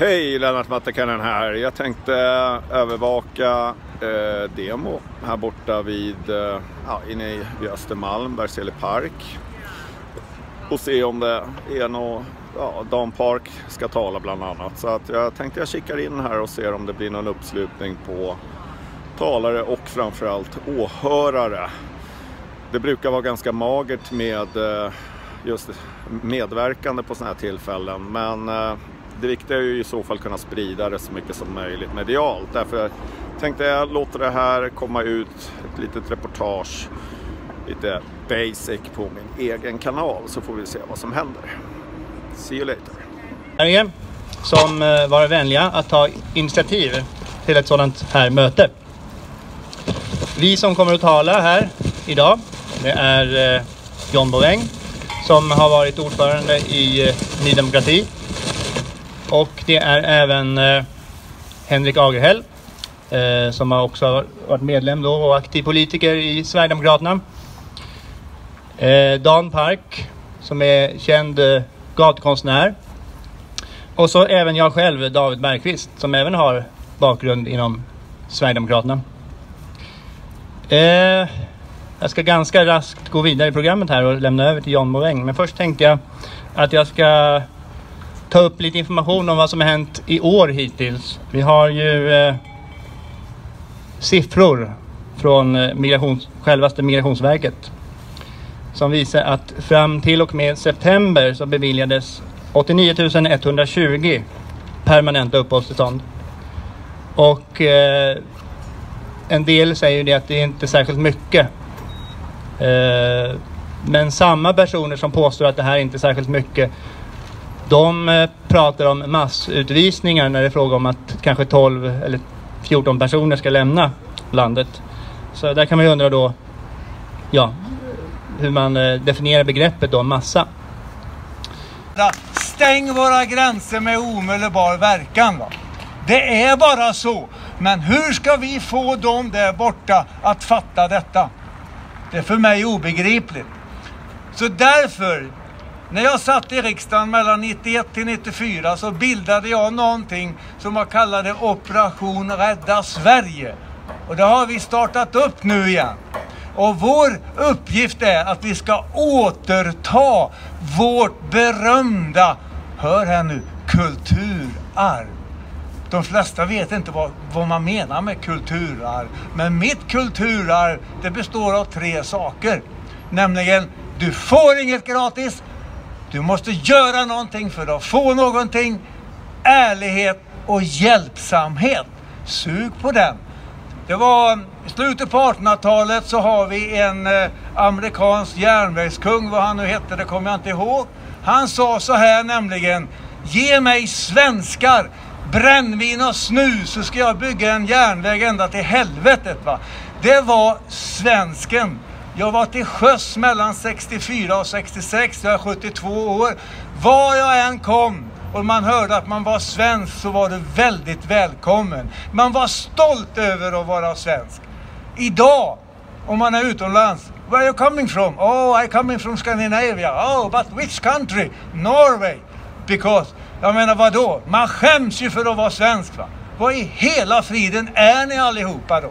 Hej, Lennart Mattekännen här. Jag tänkte eh, övervaka eh, demo här borta vid, eh, ja, inne i vid Östermalm, Berzelii park. Och se om det är någon... ja, Dampark ska tala bland annat. Så att jag tänkte jag kikar in här och ser om det blir någon uppslutning på talare och framförallt åhörare. Det brukar vara ganska magert med eh, just medverkande på sådana här tillfällen. Men eh, det viktiga är ju i så fall kunna sprida det så mycket som möjligt medialt. Därför tänkte jag låta det här komma ut, ett litet reportage, lite basic på min egen kanal så får vi se vad som händer. See you later. Sverige som eh, var vänliga att ta initiativ till ett sådant här möte. Vi som kommer att tala här idag, det är eh, John Boväng som har varit ordförande i eh, Ny Demokrati. Och det är även eh, Henrik Agerhäll eh, som har också varit medlem då och aktiv politiker i Sverigedemokraterna. Eh, Dan Park som är känd eh, gatukonstnär. Och så även jag själv, David Bergqvist, som även har bakgrund inom Sverigedemokraterna. Eh, jag ska ganska raskt gå vidare i programmet här och lämna över till John Moräng. Men först tänkte jag att jag ska ta upp lite information om vad som har hänt i år hittills. Vi har ju eh, siffror från eh, migrations, självaste Migrationsverket som visar att fram till och med september så beviljades 89 120 permanenta uppehållstillstånd. Och eh, en del säger ju det att det är inte särskilt mycket. Eh, men samma personer som påstår att det här är inte är särskilt mycket de eh, pratar om massutvisningar när det är fråga om att kanske 12 eller 14 personer ska lämna landet. Så där kan man ju undra då ja, hur man eh, definierar begreppet då, massa. Stäng våra gränser med omedelbar verkan. Va? Det är bara så. Men hur ska vi få dem där borta att fatta detta? Det är för mig obegripligt. Så därför, när jag satt i riksdagen mellan 91 till 94 så bildade jag någonting som jag kallade Operation Rädda Sverige. Och det har vi startat upp nu igen. Och vår uppgift är att vi ska återta vårt berömda, hör här nu, kulturarv. De flesta vet inte vad, vad man menar med kulturarv. Men mitt kulturarv, det består av tre saker. Nämligen, du får inget gratis. Du måste göra någonting för att få någonting. Ärlighet och hjälpsamhet. Sug på den. Det var i slutet på 1800-talet så har vi en eh, amerikansk järnvägskung, vad han nu hette, det kommer jag inte ihåg. Han sa så här nämligen, ge mig svenskar, brännvin och snus så ska jag bygga en järnväg ända till helvetet. Va? Det var svensken. Jag var till sjöss mellan 64 och 66, jag är 72 år. Var jag än kom och man hörde att man var svensk så var du väldigt välkommen. Man var stolt över att vara svensk. Idag, om man är utomlands, Where are you coming from? Oh, I coming from Scandinavia. Oh, but which country? Norway. Because, jag menar vadå? Man skäms ju för att vara svensk va? Vad i hela friden är ni allihopa då?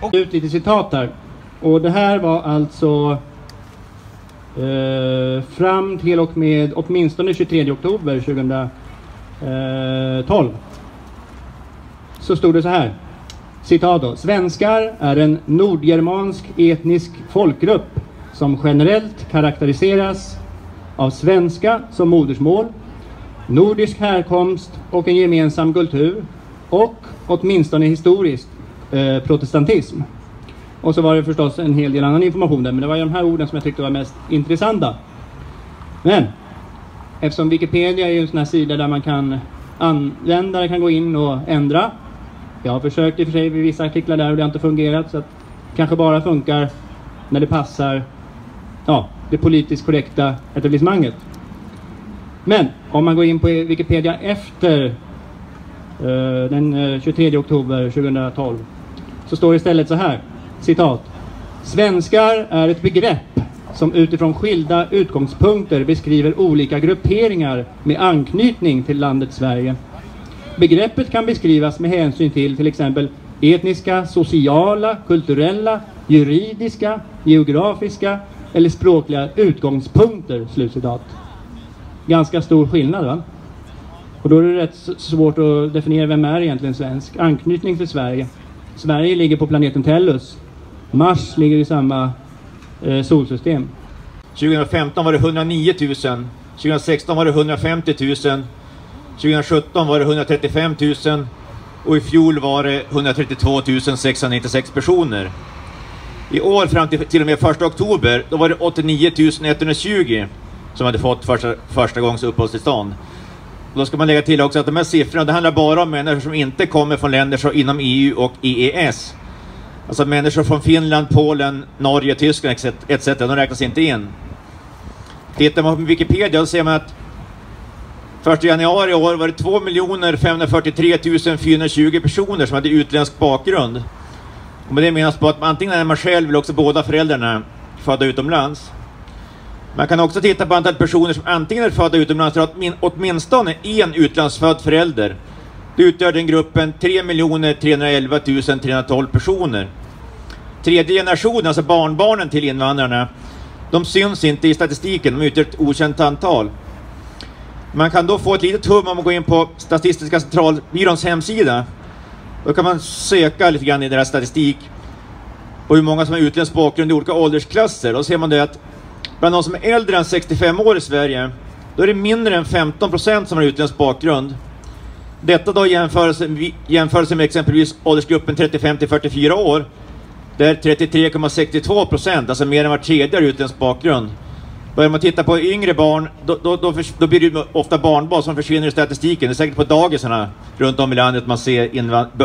Och... Ut lite citat där. Och det här var alltså eh, fram till och med åtminstone 23 oktober 2012. Så stod det så här. Citat då. Svenskar är en nordgermansk etnisk folkgrupp som generellt karaktäriseras av svenska som modersmål, nordisk härkomst och en gemensam kultur och åtminstone historiskt eh, protestantism. Och så var det förstås en hel del annan information där, men det var ju de här orden som jag tyckte var mest intressanta. Men eftersom Wikipedia är ju en sån här sida där man kan användare kan gå in och ändra. Jag har försökt i och för sig vid vissa artiklar där och det har inte fungerat så att det kanske bara funkar när det passar ja, det politiskt korrekta etablissemanget. Men om man går in på Wikipedia efter uh, den eh, 23 oktober 2012 så står det istället så här. Citat. Svenskar är ett begrepp som utifrån skilda utgångspunkter beskriver olika grupperingar med anknytning till landet Sverige. Begreppet kan beskrivas med hänsyn till till exempel etniska, sociala, kulturella, juridiska, geografiska eller språkliga utgångspunkter. Slutcitat. Ganska stor skillnad va? Och då är det rätt svårt att definiera vem är egentligen svensk. Anknytning till Sverige. Sverige ligger på planeten Tellus. Mars ligger i samma eh, solsystem. 2015 var det 109 000. 2016 var det 150 000. 2017 var det 135 000 och i fjol var det 132 696 personer. I år fram till, till och med 1 oktober då var det 89 120 som hade fått första, första gångs uppehållstillstånd. Och då ska man lägga till också att de här siffrorna, det handlar bara om människor som inte kommer från länder så inom EU och EES. Alltså människor från Finland, Polen, Norge, Tyskland etc. De räknas inte in. Tittar man på Wikipedia så ser man att 1 januari i år var det 2 543 420 personer som hade utländsk bakgrund. Och med det menas på att antingen är man själv eller också båda föräldrarna födda utomlands. Man kan också titta på antalet personer som antingen är födda utomlands eller åtminstone en utlandsfödd förälder. Det utgör den gruppen 3 311 312 personer. Tredje generationen, alltså barnbarnen till invandrarna, de syns inte i statistiken, de utgör ett okänt antal. Man kan då få ett litet hum om man går in på Statistiska centralbyråns hemsida. Då kan man söka lite grann i deras statistik på hur många som har utländsk bakgrund i olika åldersklasser. Då ser man det att bland de som är äldre än 65 år i Sverige, då är det mindre än 15 procent som har utländsk bakgrund. Detta då i jämförelse, jämförelse med exempelvis åldersgruppen 35 till 44 år, där 33,62 procent, alltså mer än var tredje har utländsk bakgrund. Börjar man titta på yngre barn, då, då, då, då blir det ofta barnbarn som försvinner i statistiken. Det är säkert på dagisarna runt om i landet man ser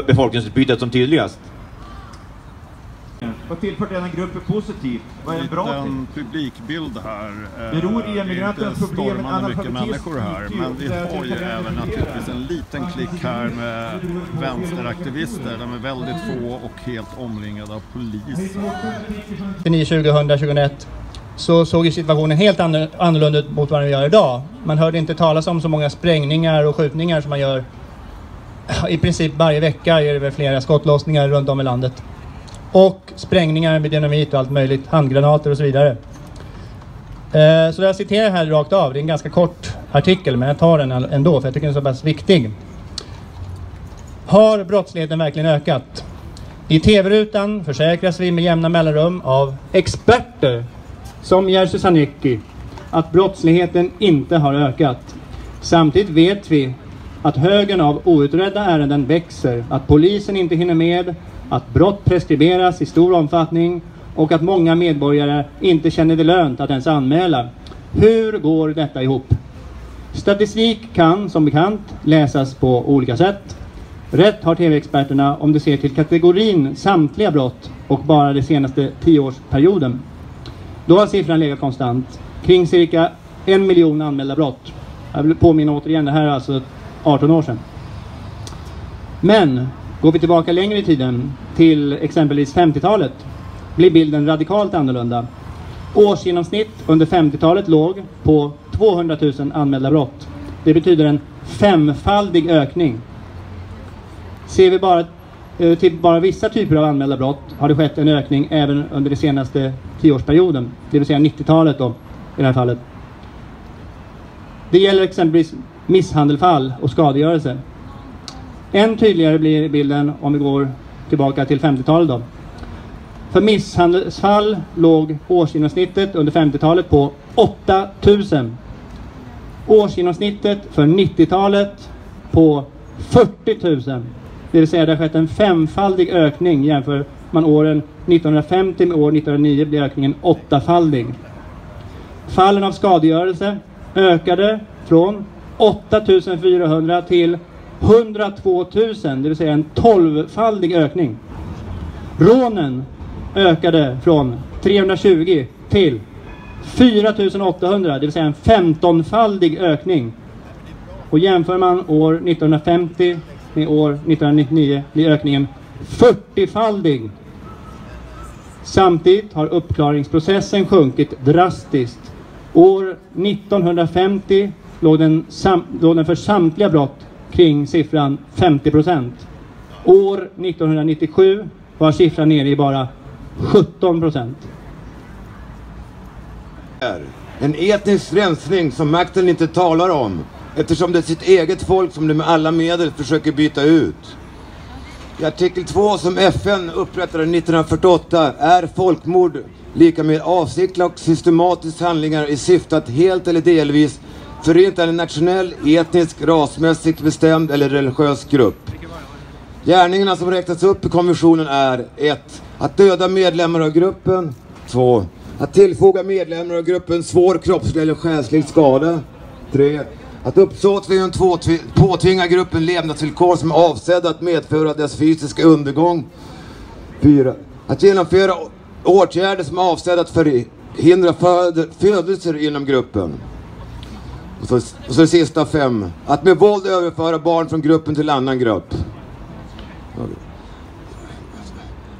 befolkningsutbytet som tydligast. Vad tillför denna grupp positivt? Vad är en bra En publikbild här. Beror i emigrantens problem med mycket människor här, men vi har ju även naturligtvis en liten klick här med vänsteraktivister. De är väldigt få och helt omringade av polis. 2000, 2001 så såg ju situationen helt annorlunda ut mot vad den gör idag. Man hörde inte talas om så många sprängningar och skjutningar som man gör i princip varje vecka är det väl flera skottlossningar runt om i landet. Och sprängningar med dynamit och allt möjligt, handgranater och så vidare. Eh, så jag citerar här rakt av, det är en ganska kort artikel men jag tar den ändå för jag tycker den är så pass viktig. Har brottsligheten verkligen ökat? I TV-rutan försäkras vi med jämna mellanrum av experter som Jerzy Sarnecki, att brottsligheten inte har ökat. Samtidigt vet vi att högen av outredda ärenden växer, att polisen inte hinner med, att brott preskriberas i stor omfattning och att många medborgare inte känner det lönt att ens anmäla. Hur går detta ihop? Statistik kan som bekant läsas på olika sätt. Rätt har TV-experterna om du ser till kategorin samtliga brott och bara den senaste tioårsperioden. Då har siffran legat konstant, kring cirka en miljon anmälda brott. Jag vill påminna återigen, det här är alltså 18 år sedan. Men går vi tillbaka längre i tiden, till exempelvis 50-talet, blir bilden radikalt annorlunda. Årsgenomsnitt under 50-talet låg på 200 000 anmälda brott. Det betyder en femfaldig ökning. Ser vi bara eh, till bara vissa typer av anmälda brott har det skett en ökning även under den senaste tioårsperioden, det vill säga 90-talet då, i det här fallet. Det gäller exempelvis misshandelfall och skadegörelse. Än tydligare blir bilden om vi går tillbaka till 50-talet då. För misshandelsfall låg årsgenomsnittet under 50-talet på 8000. Årsgenomsnittet för 90-talet på 40 000. Det vill säga det har skett en femfaldig ökning jämför man åren 1950 med år 1909 blir ökningen åttafaldig. Fallen av skadegörelse ökade från 8400 till 102 000, det vill säga en tolvfaldig ökning. Rånen ökade från 320 till 4800, det vill säga en femtonfaldig ökning. Och jämför man år 1950 med år 1999 blir ökningen 40-faldig. Samtidigt har uppklaringsprocessen sjunkit drastiskt. År 1950 låg den, låg den för samtliga brott kring siffran 50 procent. År 1997 var siffran nere i bara 17 procent. En etnisk rensning som makten inte talar om eftersom det är sitt eget folk som de med alla medel försöker byta ut. I artikel 2 som FN upprättade 1948 är folkmord lika med avsiktliga och systematiska handlingar i syfte att helt eller delvis förinta en nationell, etnisk, rasmässigt bestämd eller religiös grupp. Gärningarna som räknas upp i konventionen är 1. Att döda medlemmar av gruppen 2. Att tillfoga medlemmar av gruppen svår kroppslig eller själslig skada 3. Att uppsåtligen påtvinga gruppen levnadsvillkor som är avsedda att medföra dess fysiska undergång 4. Att genomföra åtgärder som är avsedda att förhindra födelser inom gruppen. Och så, och så sista fem. Att med våld överföra barn från gruppen till annan grupp.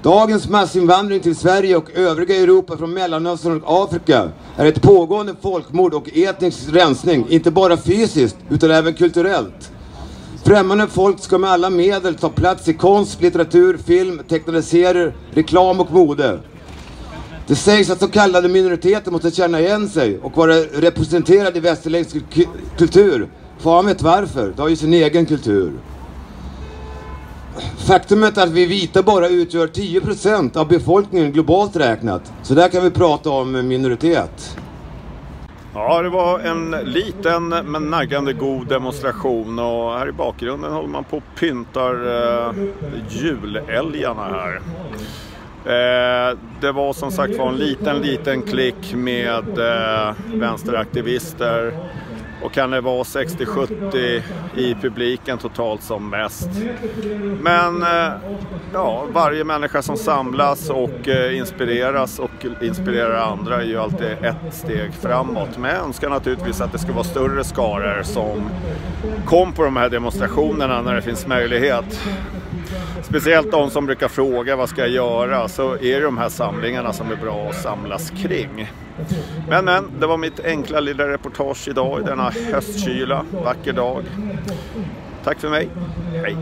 Dagens massinvandring till Sverige och övriga Europa från Mellanöstern och Afrika är ett pågående folkmord och etnisk rensning, inte bara fysiskt utan även kulturellt. Främmande folk ska med alla medel ta plats i konst, litteratur, film, tecknade serier, reklam och mode. Det sägs att så kallade minoriteter måste känna igen sig och vara representerade i västerländsk kultur. Fan vet varför, de har ju sin egen kultur. Faktumet är att vi vita bara utgör 10% av befolkningen globalt räknat. Så där kan vi prata om minoritet. Ja, det var en liten men naggande god demonstration och här i bakgrunden håller man på och pyntar eh, julälgarna här. Eh, det var som sagt var en liten, liten klick med eh, vänsteraktivister och kan det vara 60-70 i publiken totalt som mest. Men eh, ja, varje människa som samlas och eh, inspireras och inspirerar andra är ju alltid ett steg framåt. Men jag önskar naturligtvis att det ska vara större skaror som kom på de här demonstrationerna när det finns möjlighet. Speciellt de som brukar fråga vad ska jag göra så är det de här samlingarna som är bra att samlas kring. Men men, det var mitt enkla lilla reportage idag i denna höstkyla, vacker dag. Tack för mig, hej!